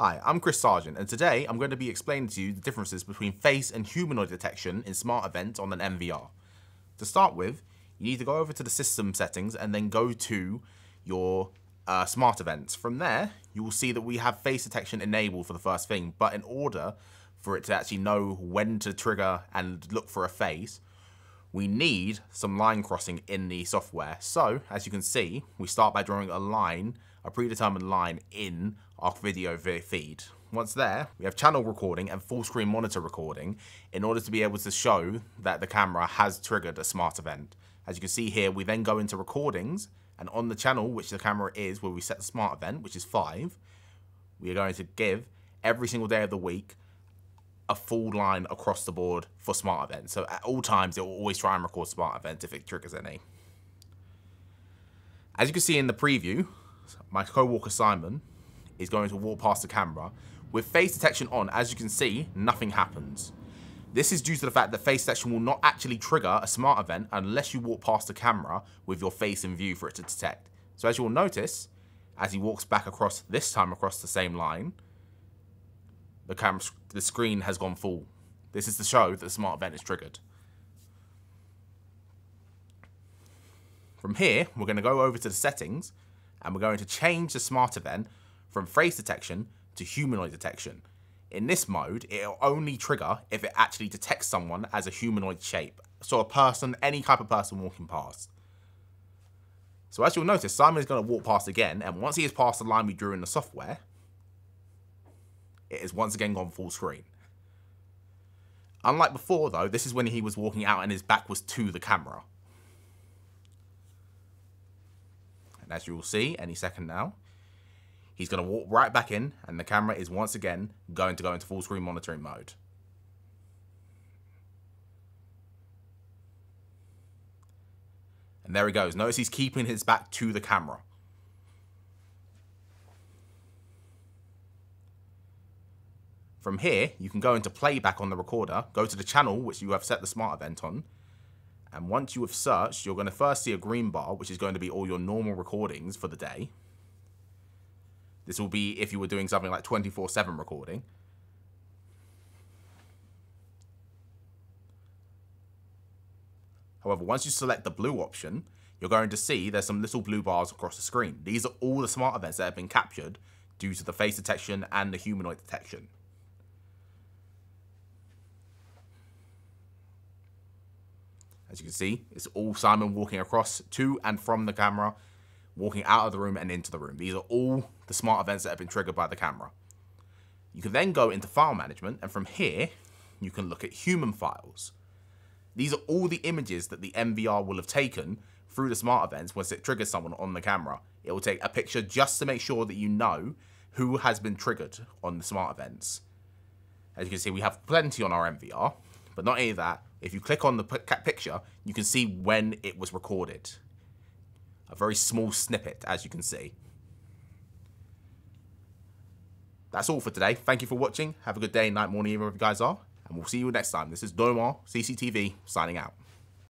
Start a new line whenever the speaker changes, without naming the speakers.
Hi, I'm Chris Sargent, and today I'm going to be explaining to you the differences between face and humanoid detection in Smart Event on an NVR. To start with, you need to go over to the system settings and then go to your uh, Smart Events. From there, you will see that we have face detection enabled for the first thing, but in order for it to actually know when to trigger and look for a face, we need some line crossing in the software. So, as you can see, we start by drawing a line, a predetermined line in our video feed. Once there, we have channel recording and full screen monitor recording in order to be able to show that the camera has triggered a smart event. As you can see here, we then go into recordings and on the channel which the camera is where we set the smart event, which is 5, we are going to give every single day of the week a full line across the board for smart events. So at all times, it will always try and record smart events if it triggers any. As you can see in the preview, my co-walker Simon is going to walk past the camera. With face detection on, as you can see, nothing happens. This is due to the fact that face detection will not actually trigger a smart event unless you walk past the camera with your face in view for it to detect. So as you will notice, as he walks back across, this time across the same line, the camera, the screen has gone full. This is to show that the smart event is triggered. From here, we're going to go over to the settings and we're going to change the smart event from face detection to humanoid detection. In this mode, it'll only trigger if it actually detects someone as a humanoid shape. So a person, any type of person walking past. So as you'll notice, Simon is going to walk past again, and once he has passed the line we drew in the software, it has once again gone full screen. Unlike before though, this is when he was walking out and his back was to the camera. And as you will see any second now, he's going to walk right back in and the camera is once again going to go into full screen monitoring mode. And there he goes. Notice he's keeping his back to the camera. From here, you can go into playback on the recorder, go to the channel which you have set the smart event on, and once you have searched, you're going to first see a green bar, which is going to be all your normal recordings for the day. This will be if you were doing something like 24-7 recording. However, once you select the blue option, you're going to see there's some little blue bars across the screen. These are all the smart events that have been captured due to the face detection and the humanoid detection. As you can see, it's all Simon walking across to and from the camera, walking out of the room and into the room. These are all the smart events that have been triggered by the camera. You can then go into file management, and from here, you can look at human files. These are all the images that the NVR will have taken through the smart events once it triggers someone on the camera. It will take a picture just to make sure that you know who has been triggered on the smart events. As you can see, we have plenty on our NVR, but not only that, if you click on the picture, you can see when it was recorded. A very small snippet, as you can see. That's all for today. Thank you for watching. Have a good day, night, morning, wherever you guys are. And we'll see you next time. This is Domar CCTV signing out.